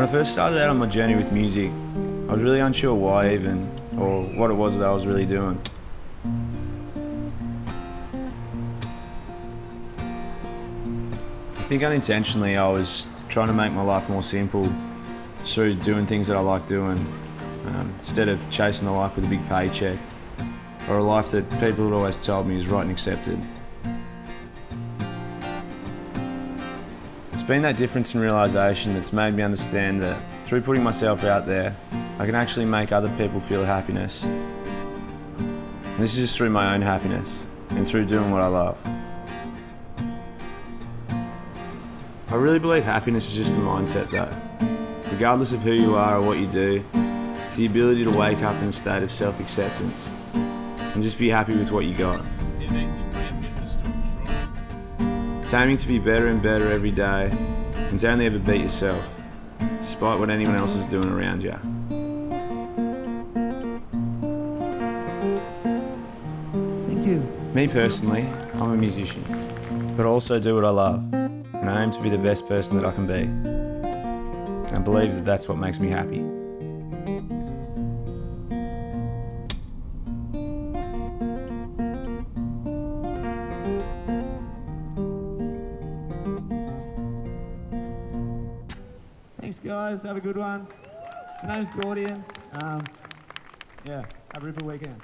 When I first started out on my journey with music, I was really unsure why even, or what it was that I was really doing. I think unintentionally I was trying to make my life more simple through doing things that I like doing um, instead of chasing a life with a big paycheck or a life that people had always told me is right and accepted. It's been that difference in realisation that's made me understand that through putting myself out there, I can actually make other people feel happiness. And this is just through my own happiness and through doing what I love. I really believe happiness is just a mindset though. Regardless of who you are or what you do, it's the ability to wake up in a state of self acceptance and just be happy with what you got. It's aiming to be better and better every day and to only ever beat yourself, despite what anyone else is doing around you. Thank you. Me personally, I'm a musician, but I also do what I love, and I aim to be the best person that I can be. And I believe that that's what makes me happy. Thanks, guys. Have a good one. My name's Gaudion. Um, yeah, have a ripper weekend.